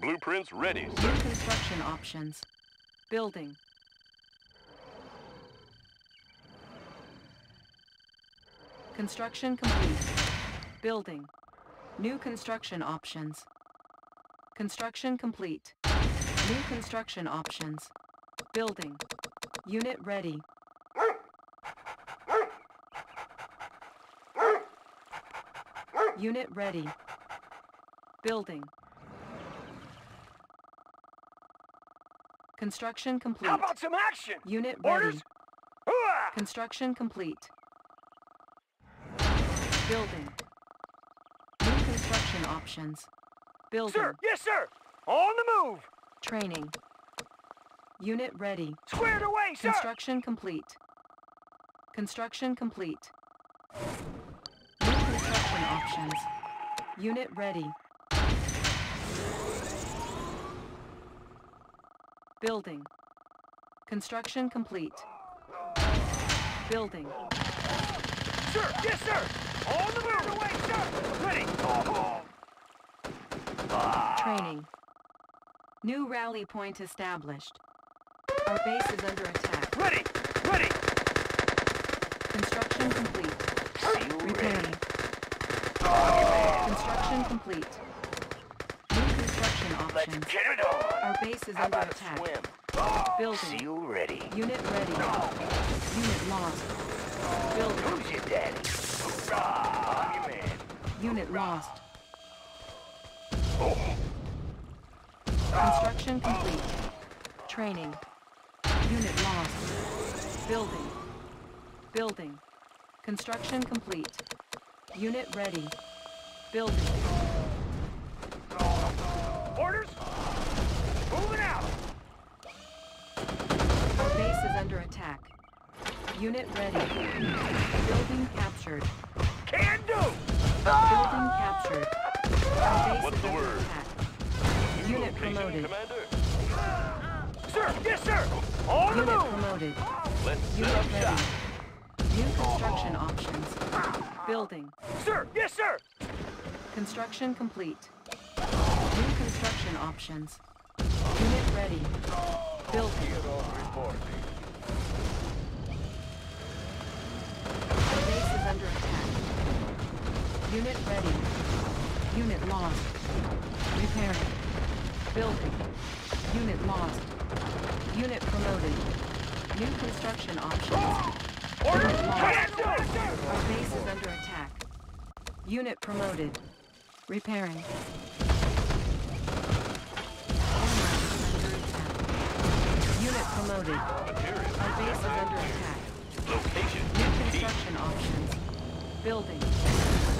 Blueprints ready, New construction options. Building. Construction complete. Building. New construction options. Construction complete. New construction options. Building. Unit ready. Unit ready. Building. Construction complete. How about some action? Unit ready. Orders? Construction complete. Building. New construction options. Building. Sir, yes, sir. On the move. Training. Unit ready. Squared away, sir. Construction complete. Construction complete. New construction options. Unit ready. Building. Construction complete. Building. Sir, yes, sir. On the move. away, sir. Ready. Oh. Training. New rally point established. Our base is under attack. Ready. Ready. Construction complete. Repairing. Construction complete. New construction Let's options. get it on. Our base is How under attack. swim? Building. Seal ready. Unit ready. Unit lost. Building. Who's your daddy? Hoorah! I'm your man. Unit lost. Oh. Construction complete. Training. Unit lost. Building. Building. Construction complete. Unit ready. Building. Orders? Moving out. Our base is under attack. Unit ready. Building captured. Can do. Building captured. What's the word? attack. Unit promoted. Commander. Sir, yes, sir. On the Unit move. promoted. Let's Unit ready. shop. New construction options. Building. Sir, yes, sir. Construction complete. New construction options. Unit ready. Building. Our base is under attack. Unit ready. Unit lost. Repairing. Building. Unit lost. Unit promoted. New construction options. Orders? Unit lost. Can. Our base is under attack. Unit promoted. Repairing. Promoted. Our base is under attack. Location. New construction options. Building.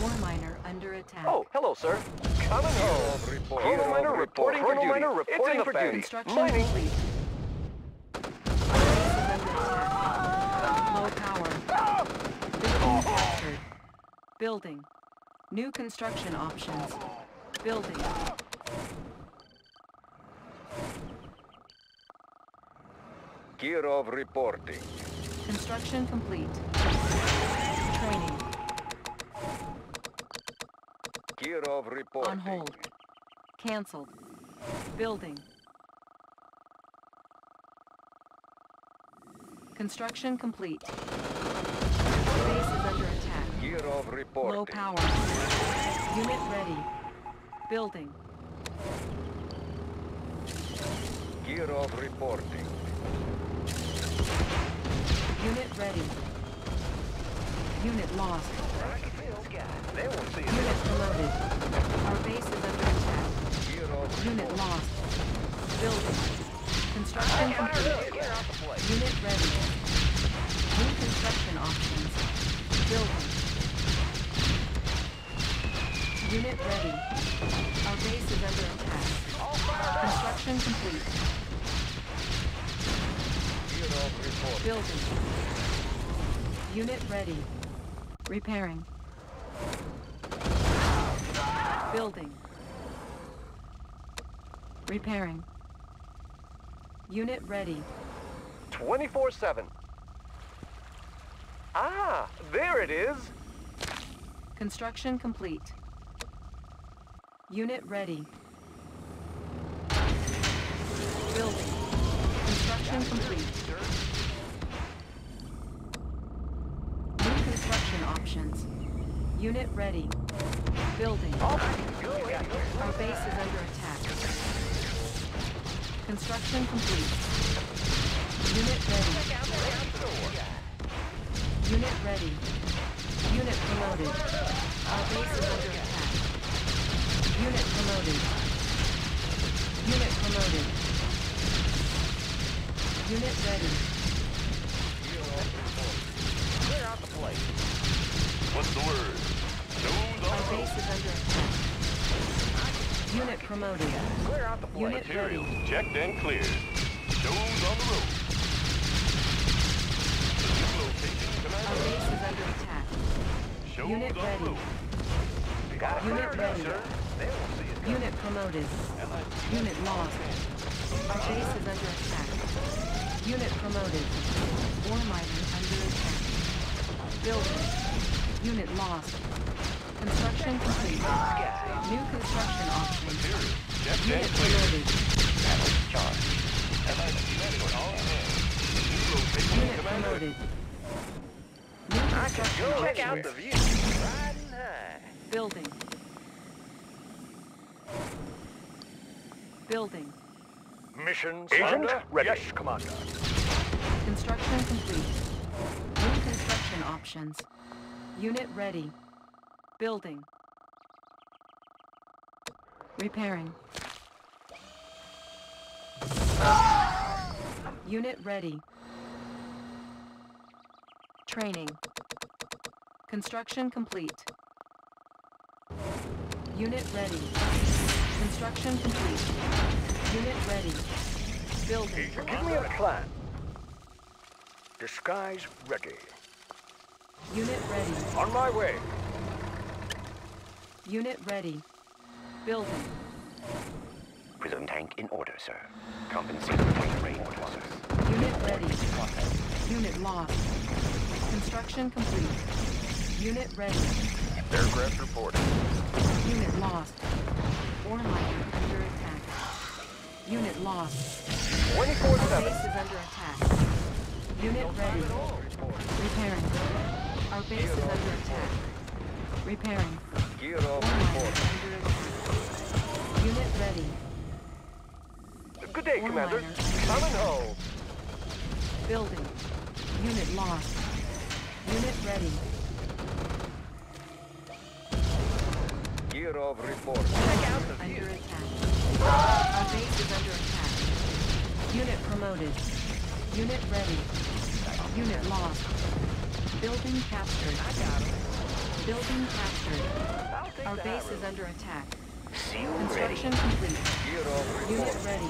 Ore miner under attack. Oh, hello, sir. Coming home. Chrono Miner reporting for duty. Miner Reporting for duty. Construction Mining. complete. Our base is under attack. Low power. Building captured. Building. New construction options. Building. Kirov reporting. Construction complete. Training. Kirov reporting. On hold. Cancelled. Building. Construction complete. Base is under attack. Kirov reporting. Low power. Unit ready. Building. Kirov reporting. Unit ready. Unit lost. Unit promoted. Our base is under attack. Unit lost. Building. Construction complete. Unit ready. New construction options. Building. Unit ready. Our base is under attack. Construction complete. Building. Unit ready. Repairing. Building. Repairing. Unit ready. 24-7. Ah, there it is. Construction complete. Unit ready. Building. Construction complete. New construction. Unit ready. Building. Our base is under attack. Construction complete. Unit ready. Unit ready. Unit promoted. Our base is under attack. Unit promoted. Unit promoted. Unit ready. Clear out the place. What's the word? Shows Our base is under attack. Unit promoted. Clear out the. Unit ready. Checked and cleared. Shows on the road. The new location, Our base is under attack. Shows Unit on the ready. road. Got Unit ready. sir. They won't see us. Unit promoted. Unit lost. Our base is under attack. Unit promoted. Miner under attack. Building. Unit lost. Construction complete. New construction options. Materials Unit cleared. promoted. Charge. Medical on hand. The new location, Unit promoted. New construction Check out the view. Riding high. Building. Building. Mission Agent, Agent ready. Yes, Commander. Construction complete. New construction options. Unit ready. Building. Repairing. Unit ready. Training. Construction complete. Unit ready. Construction complete. Unit ready. Building. Give me a plan. Disguise ready. Unit ready. On my way. Unit ready. Building. Prism tank in order, sir. Compensating tank range order, sir. Unit ready. Unit lost. Construction complete. Unit ready. Aircraft reporting. Unit lost. Ore miner under attack. Unit lost. 24-7. base is under attack. Unit ready. Repairing. Our base is under attack. Repairing. Gear off report. Unit ready. Good day, Ore Commander. miner under Coming attack. home. Building. Unit lost. Unit ready. Gear of report. Under attack. Our base is under attack. Unit promoted. Unit ready. Unit lost. Building captured. I got him. Building captured. Our base is under attack. Seal ready. Construction complete. Unit ready.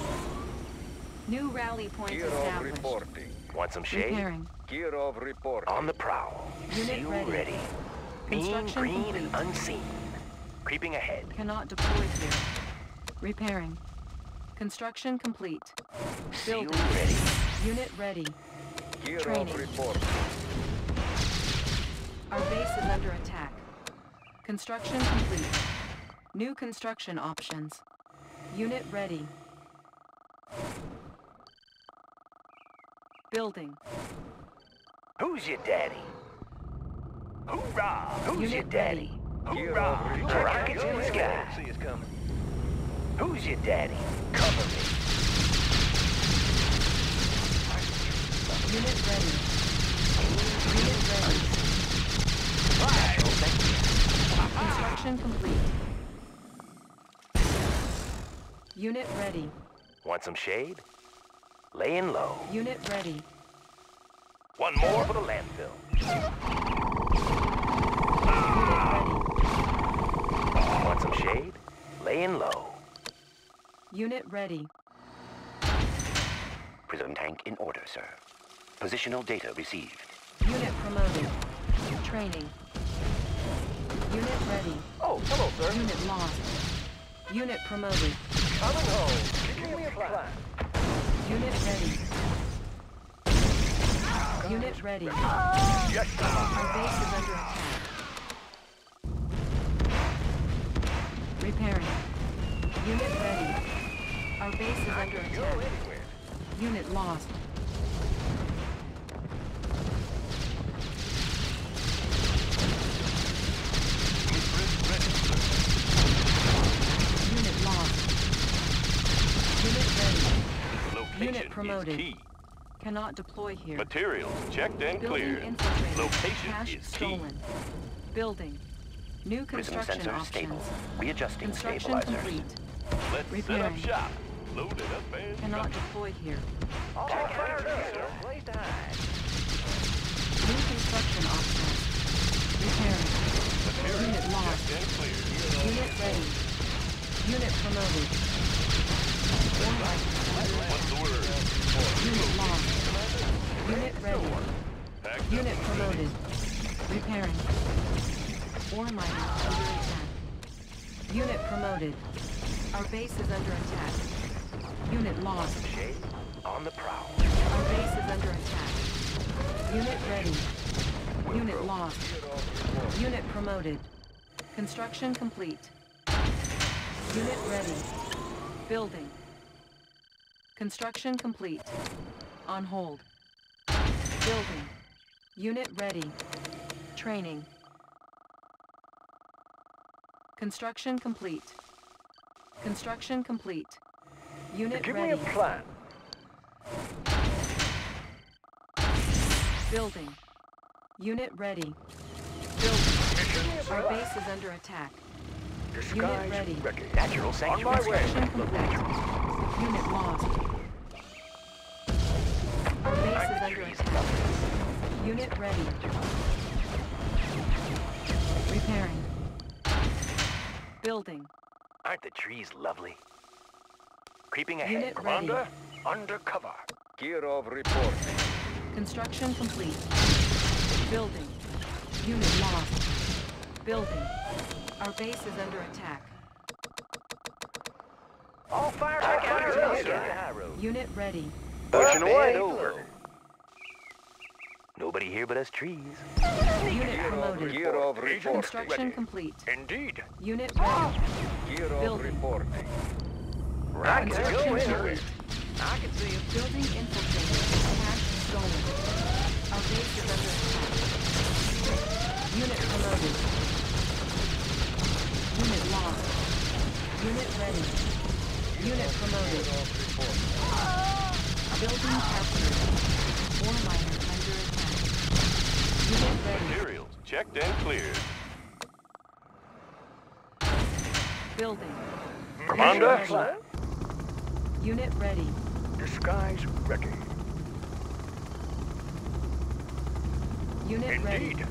New rally point Gear established. reporting. Want some shade? Repairing. Gear of reporting. On the prowl. Unit Seal ready. ready. Mean, Construction green, complete. and unseen. Creeping ahead. Cannot deploy here. Repairing. Construction complete. Seal Building. ready. Unit ready. Gear training. of report. Our base is under attack. Construction complete. New construction options. Unit ready. Building. Who's your daddy? Hoorah! Who's Unit your daddy? Gear Hoorah! of report. Rockets in the sky. See us coming. Who's your daddy? Cover me. Unit ready. Unit ready. Construction complete. Unit ready. Want some shade? Laying low. Unit ready. One more for the landfill. Unit. Want some shade? Laying low. Unit ready. Prism tank in order, sir. Positional data received. Unit promoted. Training. Unit ready. Oh, hello, sir. Unit lost. Unit promoted. Coming home. Give me a plan. Unit ready. Unit ready. Ah! Yes, Commander. Our base is under attack. Repairing. Unit ready. Our base is under attack. Unit lost. Blueprint ready, sir. Unit lost. Unit ready. Location Unit promoted. is key. Cannot deploy here. Materials checked and Building cleared. Location Cash is stolen. key. Building. New Prism construction sensor options. stable. Readjusting Construction stabilizers. complete. Let's Repairing. set up shop. Load it up and Cannot go. deploy here. All fired up, sir. Place to hide. New construction options. Repairing. Materials Unit lost. and cleared. Unit ready. Unit promoted. Ore What's the word? Unit lost. Unit ready. Packed up Unit promoted. Repairing. Ore miner under attack. Unit promoted. Our base is under attack. Unit lost. Shade on the prowl. Our base is under attack. Unit ready. Unit lost. Unit promoted. Construction complete. Unit ready. Building. Construction complete. On hold. Building. Unit ready. Training. Construction complete. Construction complete. Unit Give me ready. a plan. Building. Unit ready. Building. Our base is under attack. Disguise ready. ready. Natural On sanctuary. my way. Complete. Unit lost. Our base is under attack. Unit ready. Repairing. Building. Aren't the trees lovely? Creeping ahead. Unit ready. Commander, undercover. Kirov reporting. Construction complete. Building. Unit lost. Building. Our base is under attack. All fired I up, got fired it, up, sir. sir. High road. Unit ready. Pushing Up away. over. Nobody here but us trees. Unit promoted. Kirov reporting. Construction complete. Indeed. Unit ah! ready. Kirov Building. reporting. Rockets go Construction anywhere. complete. I can see him. Building infiltrated. Cash stolen. Our base is under attack. Unit promoted. Unit lost. Unit ready. Unit promoted. Building captured. Ore miner under attack. Unit ready. Materials checked and cleared. Building. Commander. Unit ready. Unit ready. Disguise ready. Unit ready. Indeed.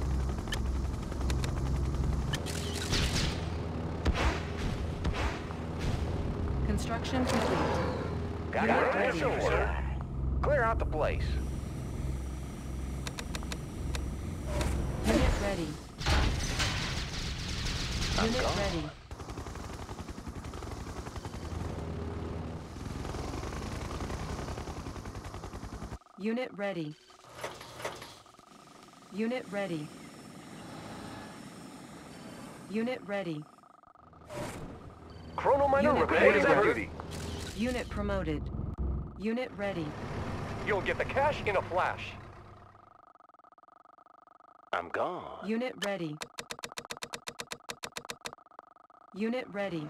Construction complete. Got Unit it ready. sir. Clear out the place. Unit ready. I'm Unit gone. ready. Unit ready. Unit ready. Unit ready. Chrono miner Unit reporting for duty. Unit promoted. Unit ready. You'll get the cash in a flash. I'm gone. Unit ready. Unit ready.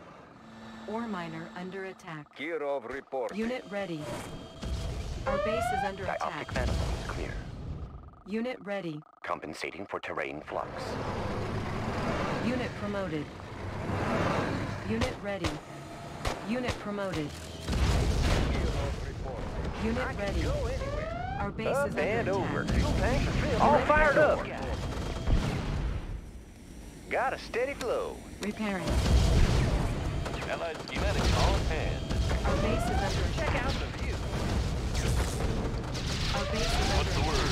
Ore miner under attack. Kirov report. Unit ready. Our base is under Dioptic attack. manifolds clear. Unit ready. Compensating for terrain flux. Unit promoted. Unit ready. Unit promoted. Unit ready. Our base Up is under attack. Are. All fired up. Got a steady flow. Repairing. Allied schematics all in hand. Our base is under attack. Check out the view. Our base is What's under the word?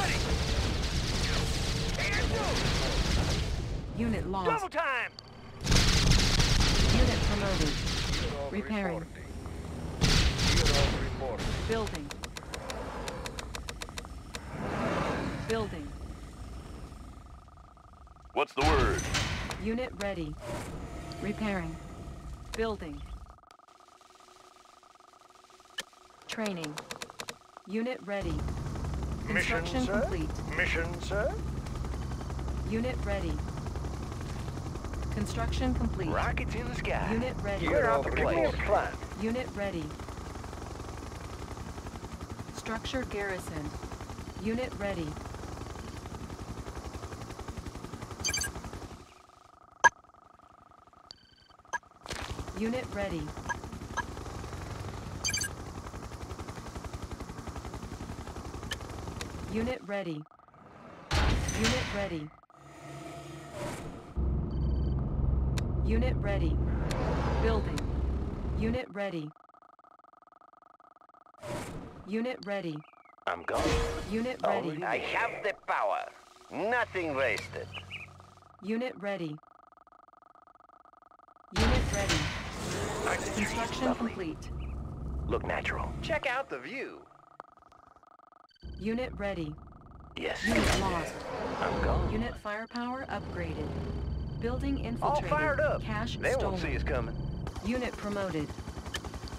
Ready. And go. Unit lost. Double time. Unit promoted. Repairing. Building. Building. What's the word? Unit ready. Repairing. Building. Training. Unit ready. Mission, Construction sir? complete. Mission, sir? Unit ready. Construction complete. Rockets in the sky. Unit ready. Gear Give of me a plan. Unit ready. Structure garrison. Unit ready. Unit ready. Unit ready. Unit ready. Unit ready. Building. Unit ready. Unit ready. I'm gone. Unit ready. Oh, I have the power. Nothing wasted. Unit ready. Unit ready. Construction complete. Look natural. Check out the view. Unit ready. Yes. Unit lost. I'm gone. Unit firepower upgraded. Building infiltrated. All infiltrated. fired up. Cash they stolen. won't see us coming. Unit promoted.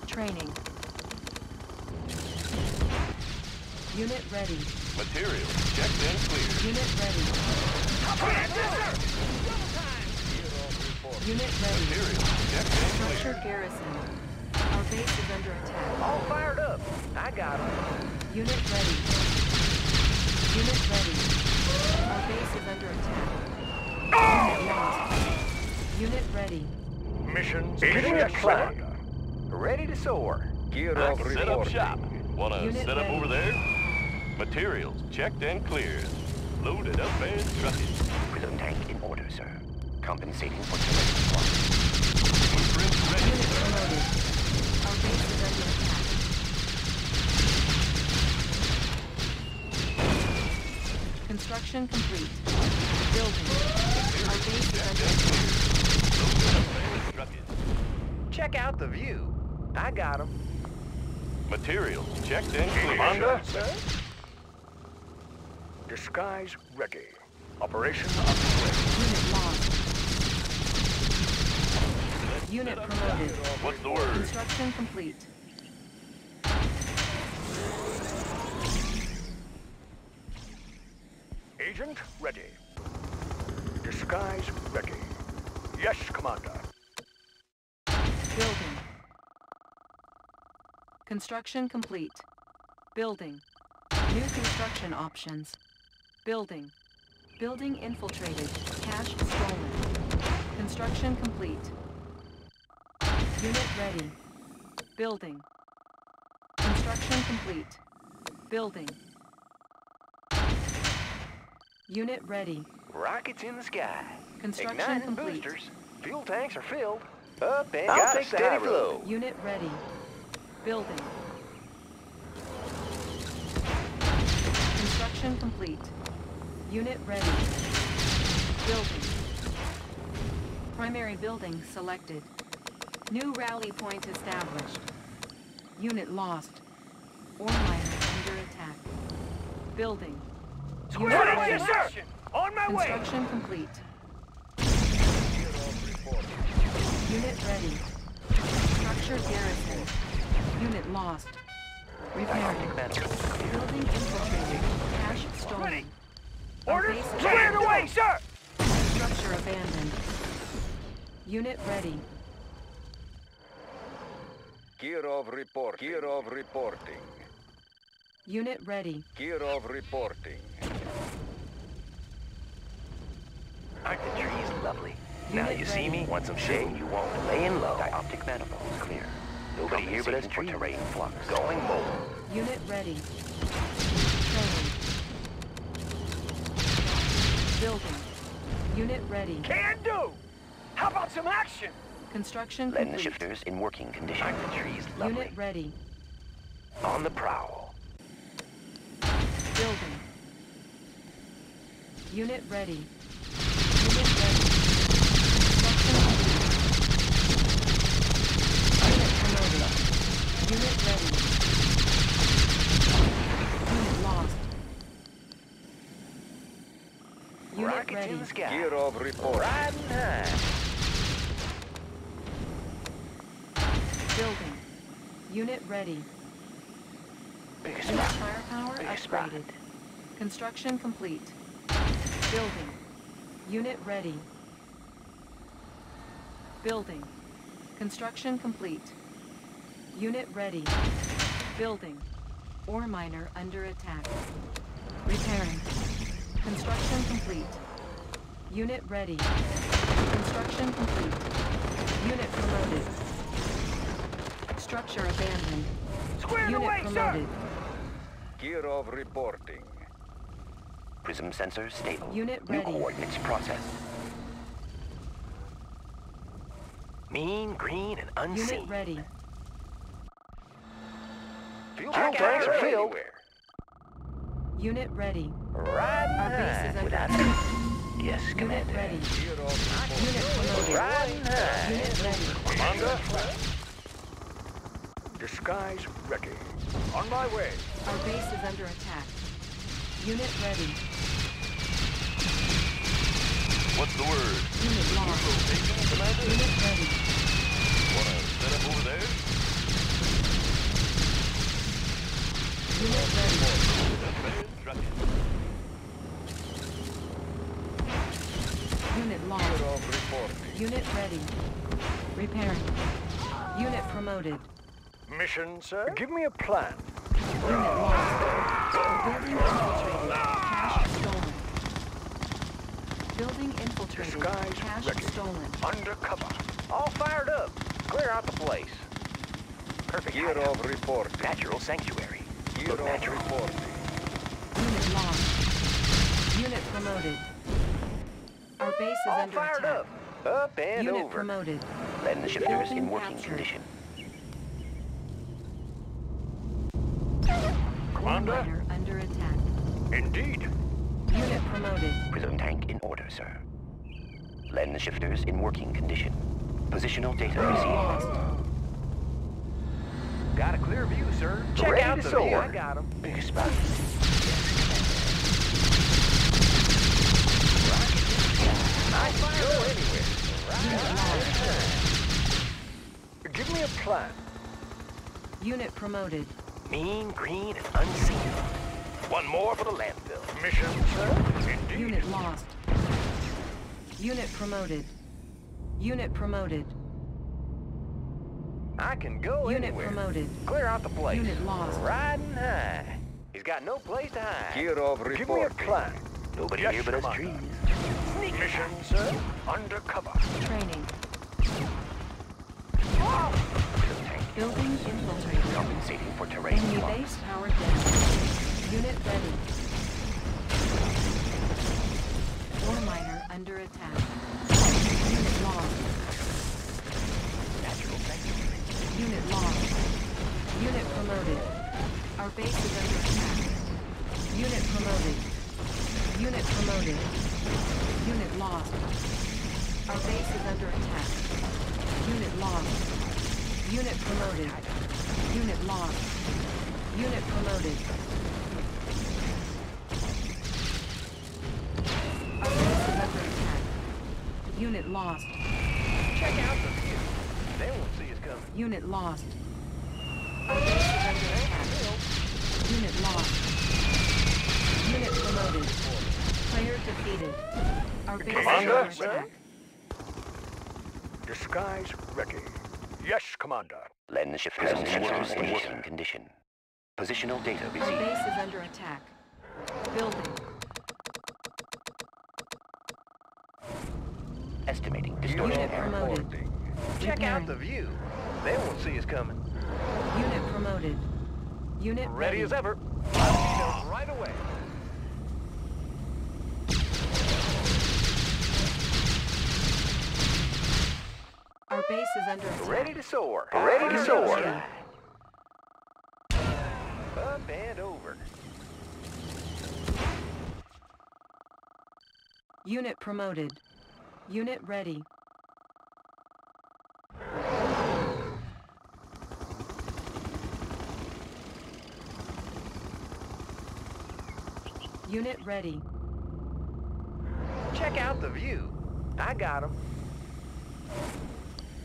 Training. Unit ready. Material checked and cleared. Unit ready. Unit ready. Materials checked and. Structure garrison. Our base is under attack. All fired up. I got them. Unit ready. Unit ready. Our base is under attack. Unit lost. Unit ready. Mission, Give mission, a Ready to soar. Gear I of can set up shop. Wanna Unit set up ready. over there? Materials checked and cleared. Loaded up and trucking. Compensating for terrain loss. Blueprints ready, Unit promoted. Our base is under attack. Construction complete. Building. Our base is under attack. Loaded up and trucking. Check out the view. I got them. Materials checked and cleared. Commander, sir? Disguise ready. Operation underway. Unit lost. Unit promoted. What's the word? Construction complete. Agent ready. Disguise ready. Yes, Commander. Building. Construction complete. Building. New construction options. Building. Building infiltrated. Cash stolen. Construction complete. Unit ready. Building. Construction complete. Building. Unit ready. Rockets in the sky. Construction Igniting complete. boosters. Fuel tanks are filled. Up and I'll got take a the steady road. flow. Unit ready. Building. Construction complete. Unit ready. Building. Primary building selected. New rally point established. Unit lost. Ore miner under attack. Building. Unit Ready, ready. yes, sir. On my way. Construction complete. Unit ready. Structure garrison. Unit lost. Repairing. Diagnostic manifold clear. Building infiltrated. Cash stolen. Ready. Our Orders cleared away, sir. Structure abandoned. Unit ready. Gear of report. Gear of reporting. Unit ready. Gear of reporting. Aren't the trees lovely? Now Unit you see me, want some shade, you won't. Laying low. Dioptic manifolds clear. Nobody here but us Compensating for tree. terrain flux. Going mobile. Unit ready. Training. Building. Unit ready. Can do. How about some action? Construction Lens complete. shifters in working condition. Aren't the trees lovely? Unit ready. On the prowl. Building. Unit ready. Unit ready. Construction complete. Unit promoted. Unit ready. Unit lost. Unit Rockets ready. in the sky. Gear of report. Riding Building. Unit ready. Biggest Unit firepower Biggest upgraded. Construction complete. Building. Unit ready. Building. Construction complete. Unit ready. Building. Ore miner under attack. Repairing. Construction complete. Unit ready. Construction complete. Unit promoted. Structure abandoned. Squared Unit away, sir! promoted. Kirov reporting. Prism sensor stable. Unit New ready. coordinates processed. Mean, green, and unseen. Unit ready. Fuel Fuel tanks are filled. Unit ready. Riding Our base is Without attack. Yes, Unit Commander. ready. Kirov Unit promoted. Riding high. Unit ready. Commander? Disguise ready. On my way. Our base is under attack. Unit ready. What's the word? Unit lost. Rotation, Commander? Unit ready. Wanna set up over there? Unit ready. Loaded up. Unit lost. Unit ready. Repairing. Unit promoted. Mission, sir? Give me a plan. Building infiltrated. Cash stolen. Building infiltrated. Disguise Cash ready. stolen. Undercover. All fired up. Clear out the place. Perfect hideout. Kirov reporting. Natural sanctuary. Look Kirov natural. reporting. Unit lost. Unit promoted. Our base is All under fired attack. up. Up and Unit over. promoted. Lens shifters Building in working captured. condition. Commander? under attack. Indeed. Unit promoted. Prism tank in order, sir. Lens shifters in working condition. Positional data received. Got a clear view, sir. Check Ready out the soar. view. I got him. Biggest spot. Nice fire go anywhere. Unit lost. Give me a plan. Unit promoted. Mean, green, and unseen. One more for the landfill. Mission, sir? Indeed. Unit lost. Unit promoted. Unit promoted. I can go Unit anywhere. promoted. Clear out the place. Unit lost. Riding high. He's got no place to hide. Kirov Give me a reporting. plan. Nobody Yes, here but us Commander. trees. Mission, sir? Undercover. Training. Prism tank Building infiltrated. compensating for terrain Enemy loss. base powered down. Unit ready. Ore miner under attack. Unit lost. Natural. Unit lost. Unit promoted. Our base is under attack. Unit promoted. Unit promoted. Unit lost. Our base is under attack. Unit lost. Unit promoted. Unit lost. Unit promoted. Our base is under attack. Unit lost. Check out the view. They won't see us coming. Unit lost. Our base is under attack. Unit lost. Unit promoted. Player defeated. Our base is Commander, under sir? attack. Disguise ready. Yes, Commander. Lens shifters in working, working condition. Positional data Our base is under attack. Building. Estimating distortion Unit error. promoted. reporting. Check out the view. They won't see us coming. Unit promoted. Unit ready. Ready as ever. I'll see them right away. Our base is under attack. Ready to soar. Ready to soar. Up and over. Unit promoted. Unit ready. Unit ready. Check out the view. I got them.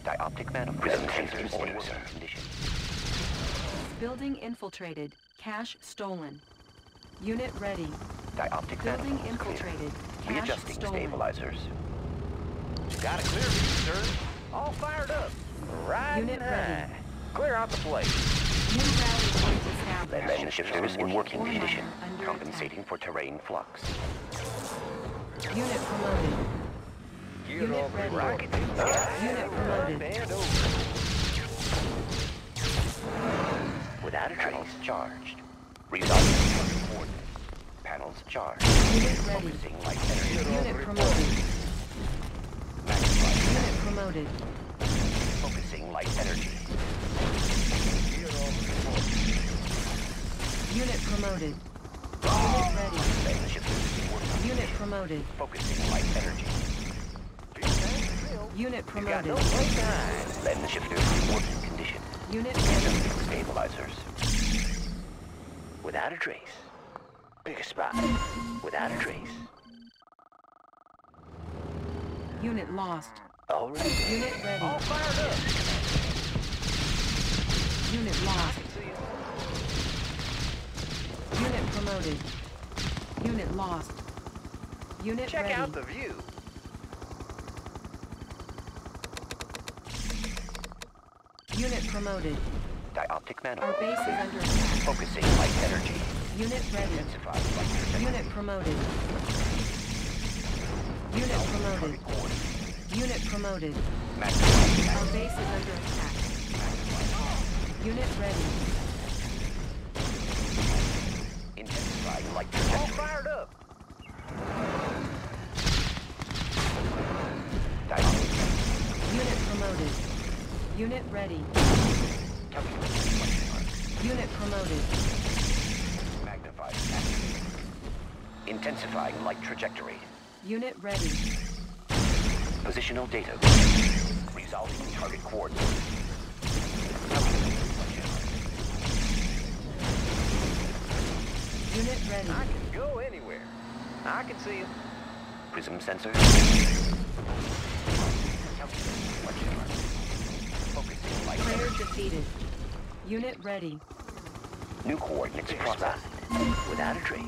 Dioptic manifold. Prism tank in order, sir. Condition. Building infiltrated. Cash stolen. Unit ready. Dioptic Building manifolds clear. infiltrated. Cash Readjusting stolen. stabilizers. Got a clear view, sir. All fired up. Riding Unit high. ready. Clear out the place. New rally point established. Lens shifters in working condition, under compensating for terrain flux. Unit promoted. Gear Unit over ready. rocket. Unit promoted. Without a trace, charged. Resolving target coordinates. Panels charged. Unit ready. Focusing light energy. Unit promoted. Maximizing. Unit promoted. Focusing light energy. Unit promoted. Unit ready. Lens shifters in working Unit promoted. focusing light energy. Unit promoted. no hide. Shifters in working condition, Unit adjusting stabilizers. Without a trace. Pick a spot. Without a trace. Unit lost. Already. Unit ready. All fired up. Unit lost. Unit promoted. Unit lost. Unit Check ready. out the view. Unit promoted. Dioptic Our manifold. base is under attack. Focusing light energy. Unit ready. Intensify light. Unit promoted. Unit promoted. Unit promoted. Maximizing Our base is under attack. Unit ready. Intensifying light All fired up. Dioptic Unit promoted. Unit ready. Unit promoted. Magnified. Intensifying light trajectory. Unit ready. Positional data. Resolving target coordinates. Unit ready. I can go anywhere. I can see him. Prism sensors. Focusing Player energy. defeated. Unit ready. New coordinates processed. Without a trace.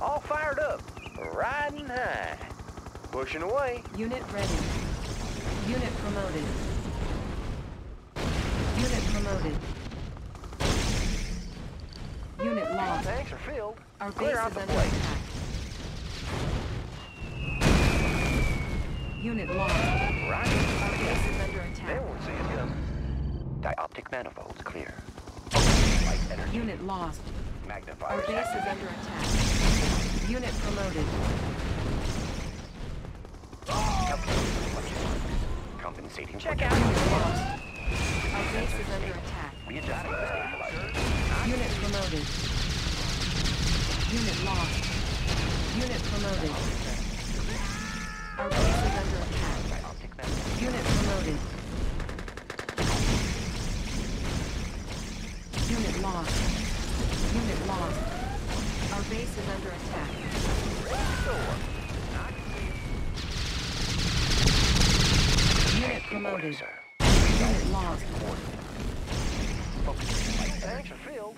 All fired up. Riding high. Pushing away. Unit ready. Unit promoted. Unit promoted. Unit lost. Tanks are filled. Our base Clear is the under place. attack. Unit lost. Right. Manifolds clear. Focusing light energy. Unit lost. Our Magnifiers base is under attack. Unit promoted. Compensating Check out Unit lost. Our base is under attack. Readjusting stabilizers. Unit promoted. Unit lost. Unit promoted. Our base is under attack. Unit promoted. Unit lost. Unit lost. Our base is under attack. Unit promoted. Unit lost. Focusing light energy. are filled.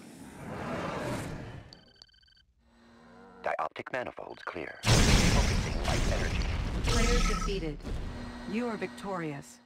Dioptic manifolds clear. Focusing light energy. Player defeated. You are victorious.